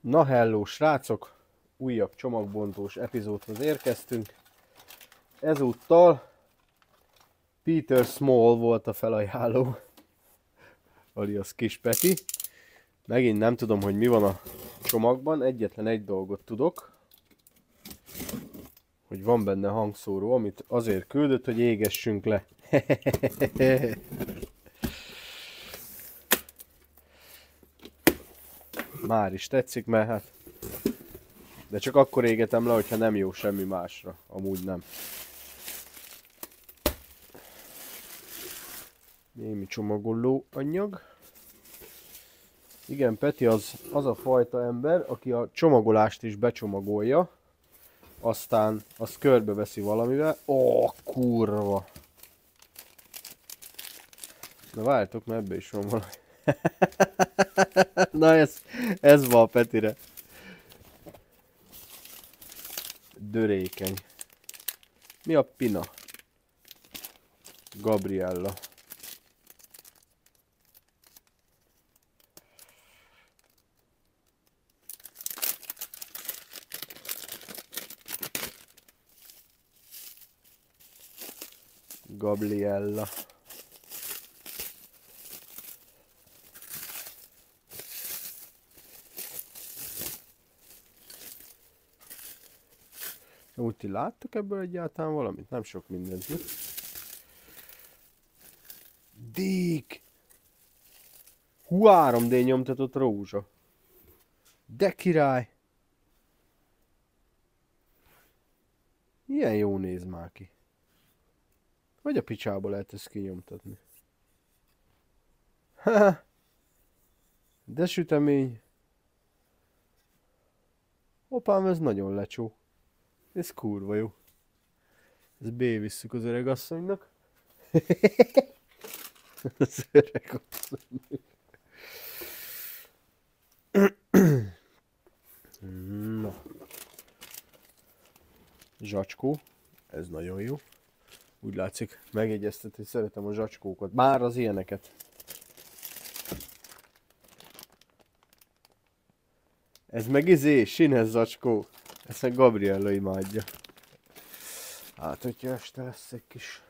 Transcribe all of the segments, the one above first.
Na hello srácok, újabb csomagbontós epizódhoz érkeztünk. Ezúttal Peter Small volt a felajánló, alias Kis Peti. Megint nem tudom, hogy mi van a csomagban, egyetlen egy dolgot tudok, hogy van benne hangszóró, amit azért küldött, hogy égessünk le. Már is tetszik, mert hát... De csak akkor égetem le, hogyha nem jó semmi másra. Amúgy nem. Némi csomagoló anyag. Igen, Peti az, az a fajta ember, aki a csomagolást is becsomagolja, aztán azt körbeveszi valamivel. Ó, kurva! Na várjátok, mert ebbe is van valami. Na ez, ez van Petire. Dörékeny. Mi a Pina? Gabriella. Gabriella. Úgy ti láttok ebből egyáltalán valamit? Nem sok mindent, mi? Dick! Hú, 3D nyomtatott rózsa. De király! Ilyen jó néz már ki. Vagy a picsába lehet ezt kinyomtatni. Ha! De sütemény. Opám, ez nagyon lecsó. Ez kurva jó. Ez B visszük az öreg asszonynak. az öreg asszonynak. Na. Zsacskó. Ez nagyon jó. Úgy látszik, megjegyeztet, hogy szeretem a zsacskókat. Már az ilyeneket. Ez meg izé, Sinez zacskó. Ezt meg Gabriella imádja. Hát, hogyha este lesz egy kis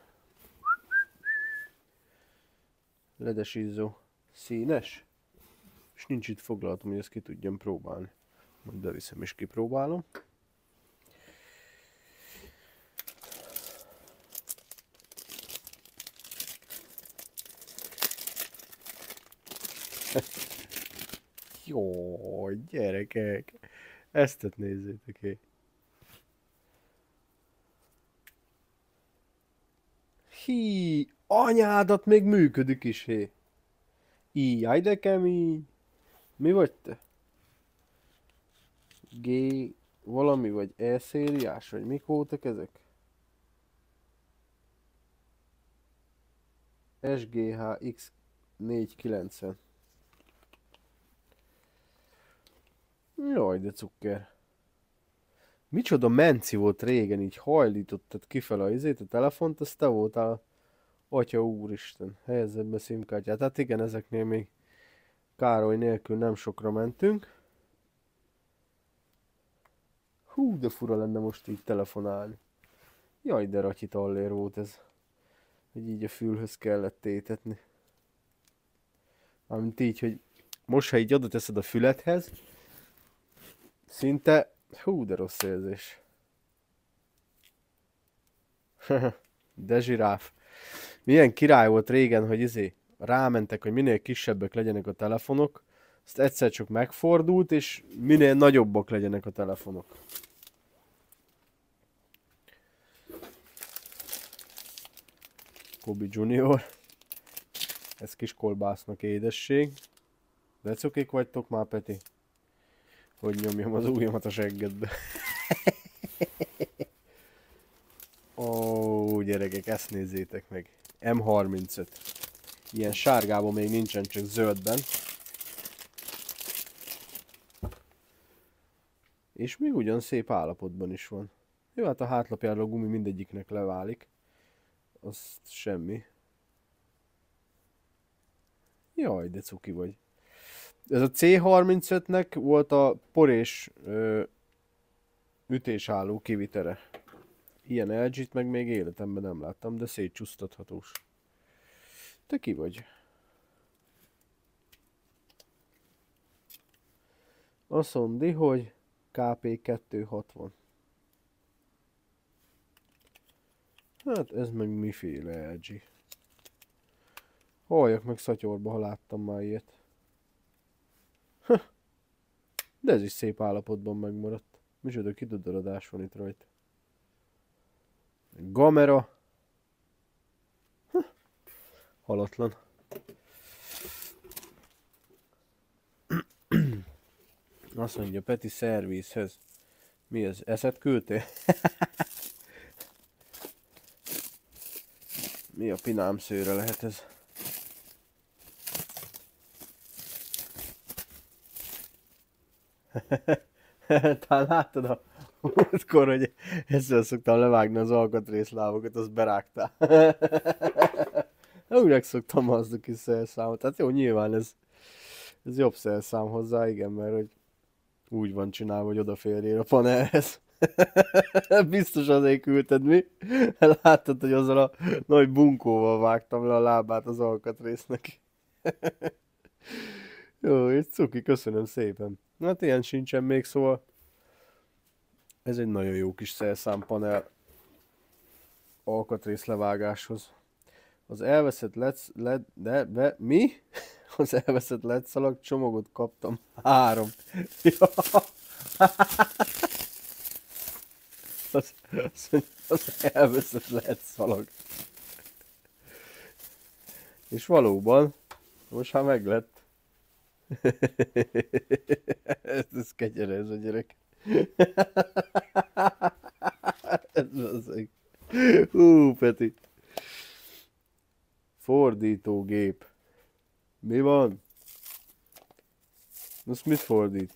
ledes izzó. Színes? És nincs itt foglaltam, hogy ezt ki tudjam próbálni. Majd beviszem és kipróbálom. Jó, gyerekek! Ezt nézzétek ki. Hi, anyádat még működik is, hé. Íjjaj, de kemény. Mi vagy te? G valami, vagy E szériás, vagy mik voltak ezek? SGH X490. Jaj, de cukker. Micsoda menci volt régen, így hajlítottad kifele a izét, a telefont, az te voltál. Atya úristen, helyezzed be szimkártyát. Hát igen, ezeknél még Károly nélkül nem sokra mentünk. Hú, de fura lenne most így telefonálni. Jaj, de ratyi tallér volt ez. Hogy így a fülhöz kellett tétetni. Amint így, hogy most ha így oda teszed a fülethez, Szinte, hú, de rossz érzés. de zsiráf. Milyen király volt régen, hogy izé, rámentek, hogy minél kisebbek legyenek a telefonok, azt egyszer csak megfordult, és minél nagyobbak legyenek a telefonok. Kobi Junior. Ez kis kolbásznak édesség. De cukik vagytok már, Peti? Hogy nyomjam az ujjamat a seggedbe. Ó, gyerekek, ezt nézzétek meg. M35. Ilyen sárgában még nincsen, csak zöldben. És még ugyan szép állapotban is van. Jó, hát a hátlapjáról a gumi mindegyiknek leválik. Az semmi. Jaj, de cuki vagy. Ez a C35-nek volt a porés ö, ütésálló kivitere. Ilyen LG-t meg még életemben nem láttam, de szétcsúsztathatós. Te ki vagy? Azt mondja, hogy KP260. Hát ez meg miféle LG. Halljak meg szatyorba, ha láttam már ilyet. De ez is szép állapotban megmaradt. Micsoda kidudorodás van itt rajta. Gamera. Halatlan. Azt mondja, Peti szervizhez. Mi ez? Eszet küldtél? Mi a pinám szőre lehet ez? Talán láttad a múltkor, hogy ezzel szoktam levágni az alkatrészlábokat, azt berágtál. Úgy szoktam az a kis szerszámot. Tehát jó, nyilván ez, ez jobb szerszám hozzá, igen, mert hogy úgy van csinálva, hogy odaférjél a panelhez. Biztos azért küldted mi? Láttad, hogy azzal a nagy bunkóval vágtam le a lábát az alkatrésznek. Jó, és cuki, köszönöm szépen. Hát ilyen sincsen még, szóval ez egy nagyon jó kis szerszámpanel alkatrészlevágáshoz. Az elveszett led, led de, be, mi? Az elveszett led szalag csomagot kaptam. Három. Az, az, az elveszett led szalag. És valóban, most már meglett. ez, ez kegyere ez a gyerek. ez az Hú, Peti. Fordítógép. Mi van? Most mit fordít?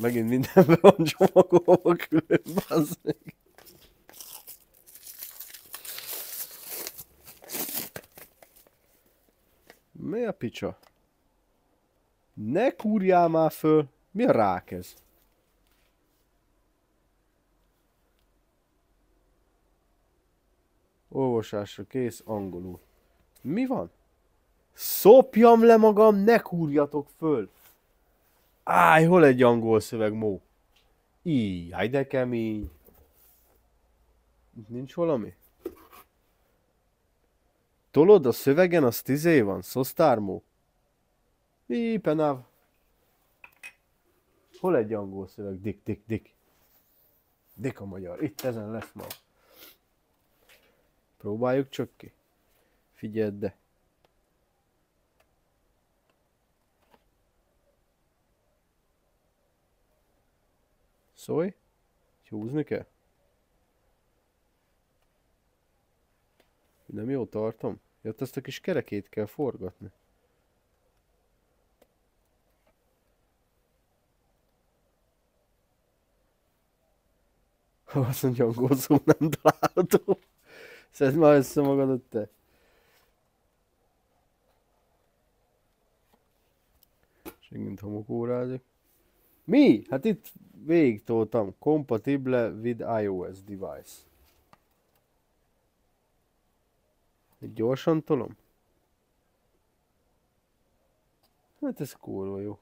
Megint mindenben van csomagolva külön, bazzeg. Mi a picsa? Ne kúrjál már föl! Mi a rák ez? Olvasásra kész angolul. Mi van? Szopjam le magam, ne kúrjatok föl! Áj, hol egy angol szöveg, Mó? Íj, de kemény. Nincs valami? Tolod a szövegen, az tizé van, szosztármó? Mi, penáv? Hol egy angol szöveg? Dik, dik, dik. Dik a magyar. Itt ezen lesz ma. Próbáljuk csak ki. Figyeld, de. Szólj. Húzni kell? Nem jó tartom? Jött ezt a kis kerekét kell forgatni. Azt mondja, angol szó nem található. Szedd már össze magadat te. És megint homokórázik. Mi? Hát itt végig toltam. Compatible with iOS device. Itt gyorsan tolom? Hát ez kurva jó.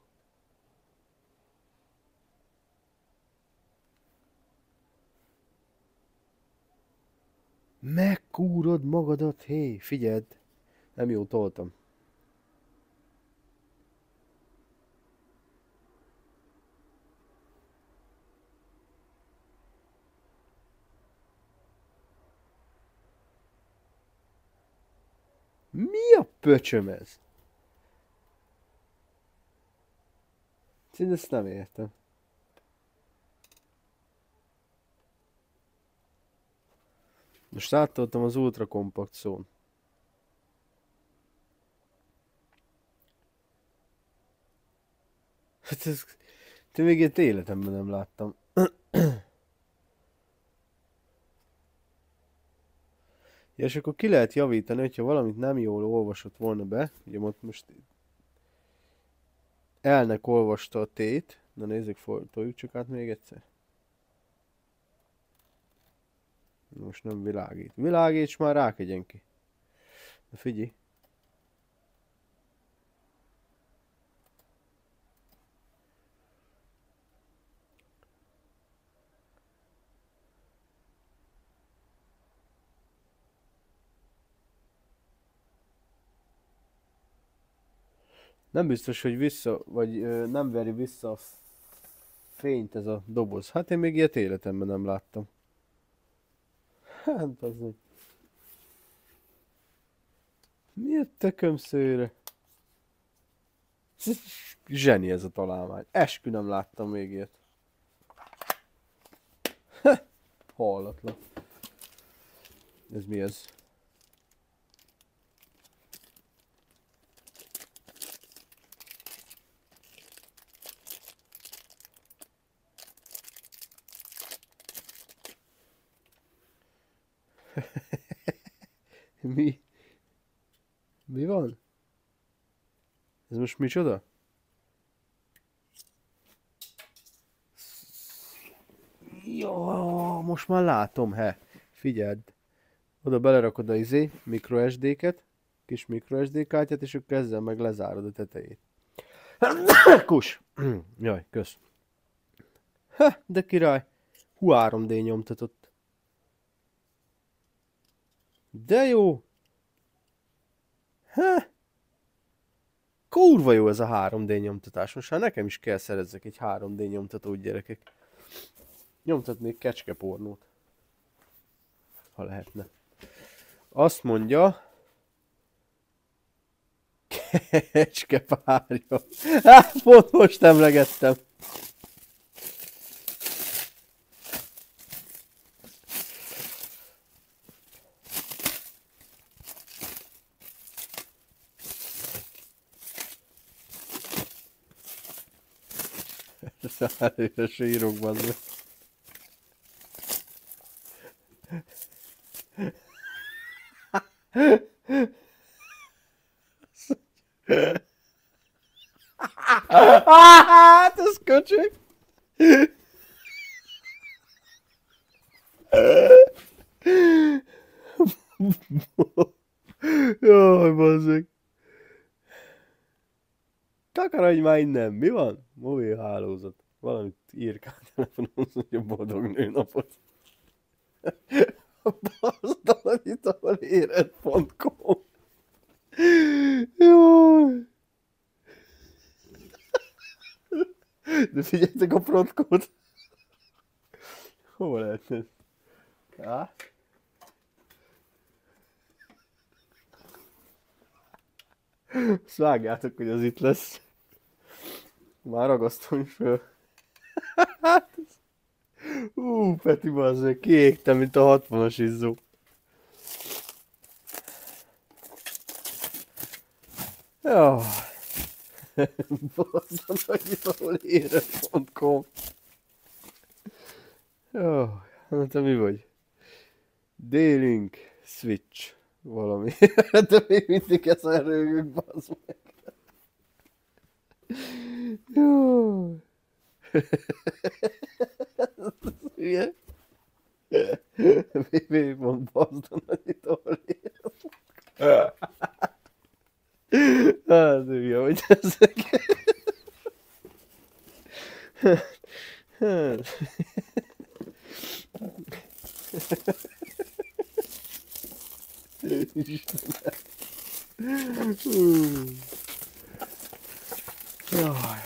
Megkúrod magadat, hé, figyeld. Nem jó toltam. Mi a pöcsöm ez? Én ezt nem értem. Most áttoltam az ultra kompakt szón. Hát ez... Te még egy életemben nem láttam. Ja, és akkor ki lehet javítani, hogyha valamit nem jól olvasott volna be, ugye most, elnek olvasta a tét. Na nézzük, toljuk csak át még egyszer. Most nem világít. Világíts már, rákegyen ki. Na figyelj. Nem biztos, hogy vissza, vagy ö, nem veri vissza a fényt ez a doboz. Hát én még ilyet életemben nem láttam. Hát az egy... Miért tököm szőre? Zseni ez a találmány. Eskü nem láttam még ilyet. Hallatlan. Ez mi ez? Mi? Mi van? Ez most micsoda? Jó, most már látom, he. Figyeld. Oda belerakod a izé, microSD-ket, kis microSD kártyát, és akkor ezzel meg lezárod a tetejét. Kus! Jaj, kösz. Ha, de király. Hú, 3D nyomtatott. De jó! Ha? Kurva jó ez a 3D nyomtatás. Most már nekem is kell szerezzek egy 3D nyomtatót, gyerekek. Nyomtatnék kecskepornót. Ha lehetne. Azt mondja... Kecskepárja. Hát, pont most emlegettem. Előre sírok, bazd Hát, ez köcsög. Jaj, bazzeg. Takarodj már innen, mi van? Írkál telefonon, hogy boldog nőnapot. Bazdalanyitól éred.com Jaj. De figyeljetek a frontkód. Hova lehetne? Á? Azt hogy az itt lesz. Már ragasztom föl. Hát, Ú, Peti bazzeg, kiégtem, mint a 60-as izzó. Jó. Bazzan, hogy ahol éred.com Jó, hát te mi vagy? D-Link Switch valami. De még mindig ezen rögök, bazd meg. Jó. Hülye. Mi van bazdon, hogy itt Hát, hülye, hogy ezek. Istenem. Jaj,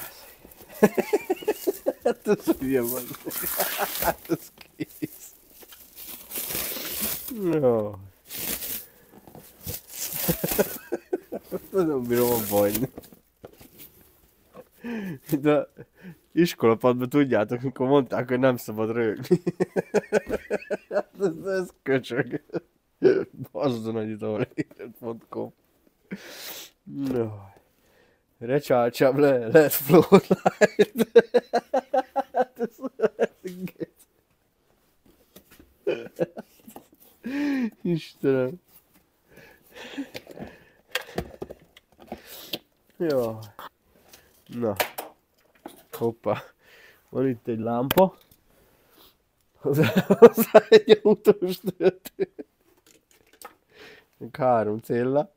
hát ez hülye van. Hát ez kész. Jaj. Nem bírom a bajni. De iskolapadban tudjátok, mikor mondták, hogy nem szabad rögni. hát ez, ez köcsög. Bazdon, hogy itt ahol élet.com. Reçaça bile let flow işte. Io. No. Coppa. Volete il lampo? Cosa hai avuto Caro, un sella?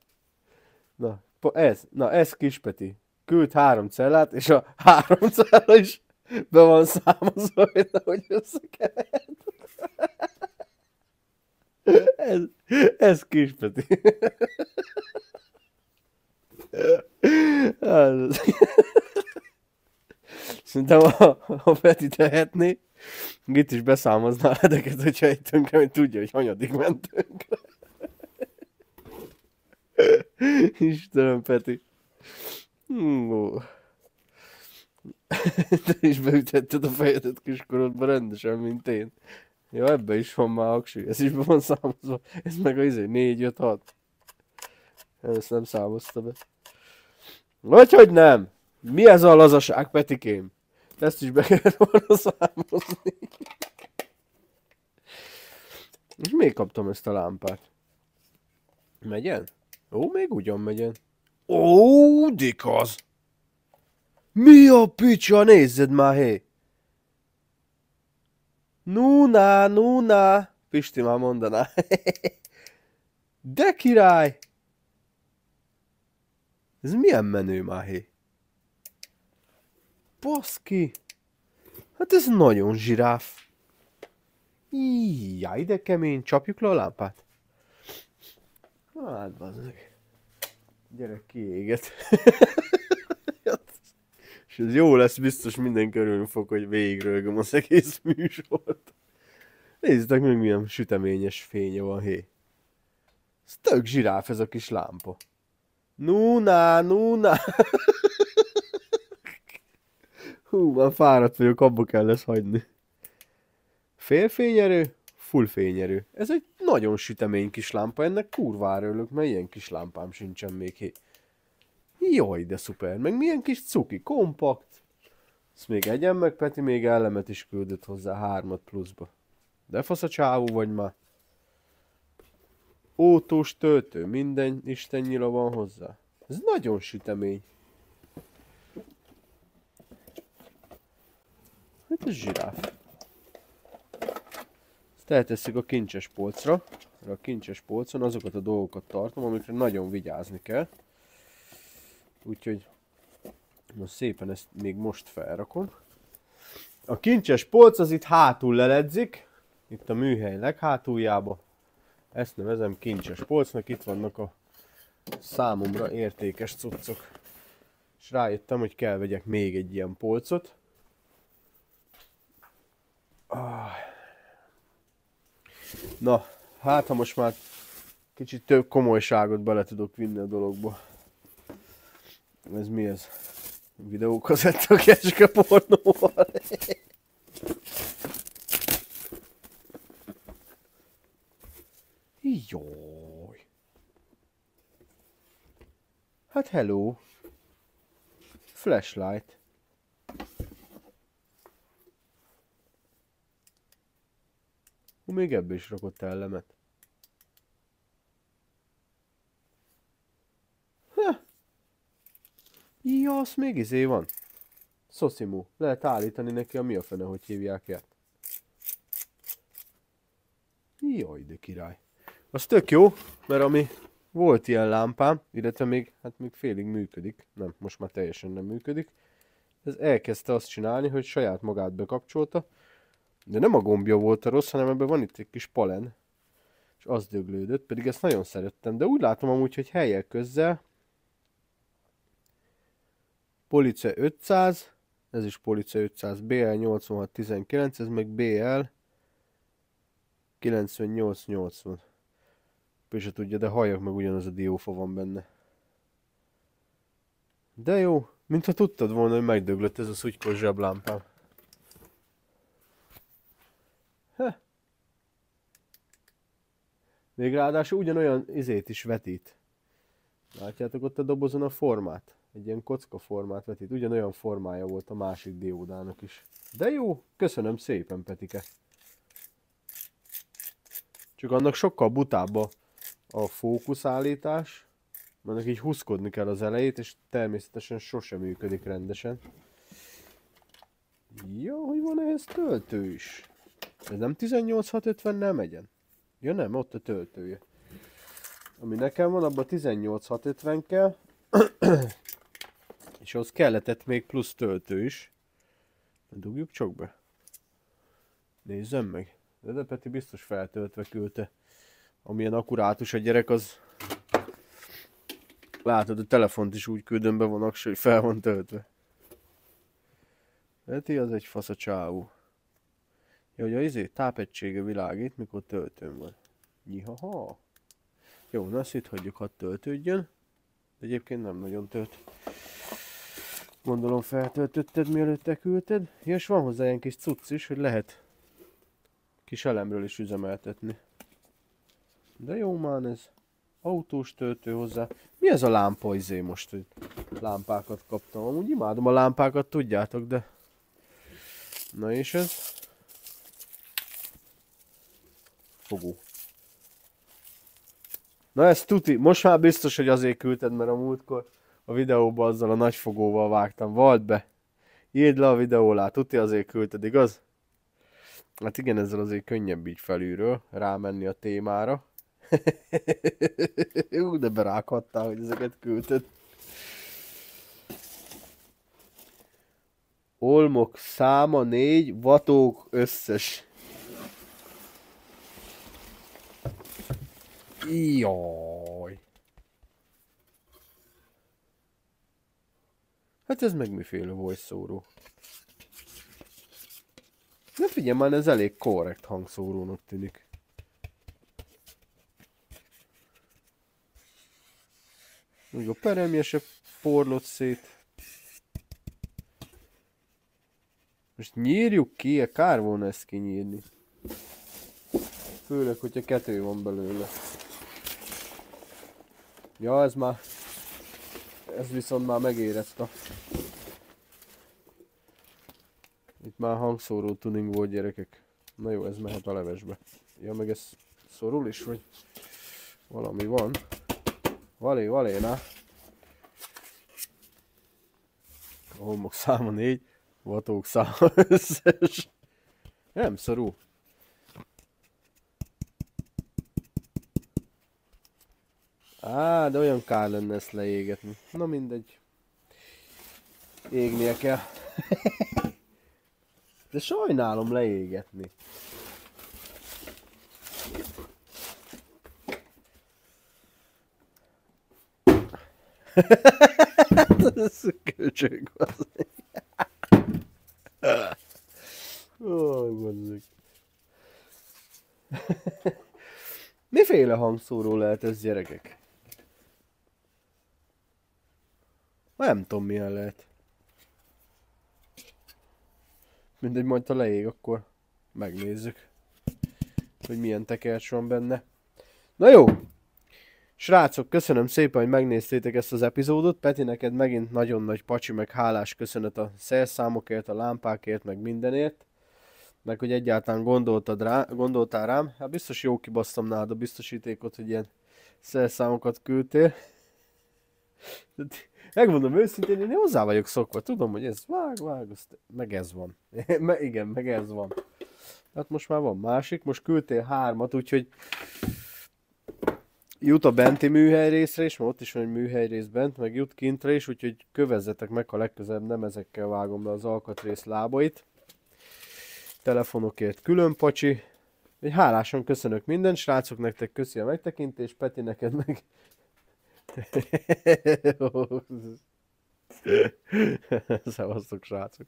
No. Ez, na ez Kispeti. Küld három cellát, és a három cella is be van számozva, hogy összekered. Ez, ez Kispeti. Szerintem, ha, ha Peti tehetné, itt is beszámozná edeket, hogyha egy tönkre, hogy tudja, hogy hanyadik ment tönkre. Istenem, Peti. Hmm, Te is beütetted a fejedet kiskorodba rendesen, mint én. Ja, ebbe is van már aksi. Ez is be van számozva. Ez meg a izé, 4, 5, 6. Ezt nem számozta be. Vagy hogy nem? Mi ez a lazaság, Petikém? Ezt is be kellett volna számozni. És miért kaptam ezt a lámpát? Megyen? Ó, még ugyan megyen. Ó, dik az! Mi a picsa, nézzed már, hé! Nuna, nuna, Pisti már mondaná. De király! Ez milyen menő már, hé? Baszki! Hát ez nagyon zsiráf. Jaj, de kemény. Csapjuk le a lámpát. Hát, bazdmeg. Gyerek kiéget. És ez jó lesz, biztos minden körül fog, hogy végigrölgöm az egész műsort. Nézzétek meg, milyen süteményes fénye van, hé. Ez tök zsiráf ez a kis lámpa. Nuna, nuna. Hú, már fáradt vagyok, abba kell lesz hagyni. Félfényerő, full fényerő. Ez egy nagyon sütemény kis lámpa, ennek kurvára örülök, mert ilyen kis lámpám sincsen még. Jaj, de szuper. Meg milyen kis cuki, kompakt. Ezt még egyen meg, Peti még elemet is küldött hozzá, hármat pluszba. De fasz a csávó vagy már. Ótós töltő, minden istennyira van hozzá. Ez nagyon sütemény. Hát ez zsiráf. Ezt eltesszük a kincses polcra. A kincses polcon azokat a dolgokat tartom, amikre nagyon vigyázni kell. Úgyhogy most szépen ezt még most felrakom. A kincses polc az itt hátul leledzik, itt a műhely leghátuljába. Ezt nevezem kincses polcnak, itt vannak a számomra értékes cuccok. És rájöttem, hogy kell vegyek még egy ilyen polcot. Na, hát ha most már kicsit több komolyságot bele tudok vinni a dologba. Ez mi ez? Videókazetta keske pornóval. Jaj. Hát hello. Flashlight. Hú, még ebből is rakott elemet. Ja, az még izé van. Szoszimu. Lehet állítani neki a mi a fene, hogy hívják el. Jaj, de király. Az tök jó, mert ami volt ilyen lámpám, illetve még, hát még félig működik. Nem, most már teljesen nem működik. Ez elkezdte azt csinálni, hogy saját magát bekapcsolta. De nem a gombja volt a rossz, hanem ebben van itt egy kis palen. És az döglődött, pedig ezt nagyon szerettem. De úgy látom amúgy, hogy helyek közzel Police 500, ez is Police 500, BL 8619, ez meg BL 9880. És tudja, de halljak meg ugyanaz a diófa van benne. De jó, mintha tudtad volna, hogy megdöglött ez a szutykos zseblámpám. Heh. Még ráadásul ugyanolyan izét is vetít. Látjátok ott a dobozon a formát? egy ilyen kocka formát vetít. Ugyanolyan formája volt a másik diódának is. De jó, köszönöm szépen Petike. Csak annak sokkal butább a, a fókuszállítás, Mert így húzkodni kell az elejét, és természetesen sosem működik rendesen. Jó, hogy van ehhez töltő is. Ez nem 18650 nem megyen. Ja nem, ott a töltője. Ami nekem van, abban 18650 kell. és ahhoz kelletett még plusz töltő is. Dugjuk csak be. Nézzem meg. De, de Peti biztos feltöltve küldte. Amilyen akkurátus a gyerek, az... Látod, a telefont is úgy küldöm be van hogy fel van töltve. Peti az egy fasz a csáú. Jó, hogy a izé tápegysége világít, mikor töltőm van. Nyihaha. Jó, na ezt itt hagyjuk, ha töltődjön. De egyébként nem nagyon tölt. Gondolom feltöltötted, mielőtt te küldted. Ja, és van hozzá ilyen kis cucc is, hogy lehet kis elemről is üzemeltetni. De jó már ez. Autós töltő hozzá. Mi ez a lámpa izé most, hogy lámpákat kaptam? Amúgy imádom a lámpákat, tudjátok, de... Na és ez? Fogó. Na ez tuti. Most már biztos, hogy azért küldted, mert a múltkor a videóban azzal a nagy fogóval vágtam. Vald be. Írd le a videó alá. Tuti azért küldted, igaz? Hát igen, ezzel azért könnyebb így felülről rámenni a témára. Ú, de berákadtál, hogy ezeket küldted. Olmok száma 4, vatók összes. Jaj. Hát ez meg miféle voice szóró. Na figyelj már, ez elég korrekt hangszórónak tűnik. Még a peremje se porlott szét. Most nyírjuk ki, kár volna ezt kinyírni. Főleg, hogyha kettő van belőle. Ja, ez már... Ez viszont már megérett a... Itt már hangszóró tuning volt gyerekek. Na jó, ez mehet a levesbe. Ja, meg ez szorul is, vagy valami van. Valé, valé, na. A homok száma négy, vatók száma összes. Nem szorul. Á, de olyan kár lenne ezt leégetni. Na mindegy. Égnie kell. De sajnálom leégetni. Ez köcsög az. Ó, Miféle hangszóró lehet ez gyerekek? Nem tudom milyen lehet. Mindegy, majd ha leég, akkor megnézzük, hogy milyen tekercs van benne. Na jó! Srácok, köszönöm szépen, hogy megnéztétek ezt az epizódot. Peti, neked megint nagyon nagy pacsi, meg hálás köszönet a szerszámokért, a lámpákért, meg mindenért. Meg hogy egyáltalán gondoltad rá, gondoltál rám. Hát biztos jó kibasztam nálad a biztosítékot, hogy ilyen szerszámokat küldtél. Megmondom őszintén, én hozzá vagyok szokva. Tudom, hogy ez vág, vág, azt, meg ez van. Me, igen, meg ez van. Hát most már van másik, most küldtél hármat, úgyhogy jut a benti műhely részre is, mert ott is van egy műhely rész bent, meg jut kintre is, úgyhogy kövezzetek meg, ha legközelebb nem ezekkel vágom le az alkatrész lábait. Telefonokért külön pacsi. Egy hálásan köszönök minden, srácok, nektek köszi a megtekintést, Peti neked meg Szevasztok, srácok!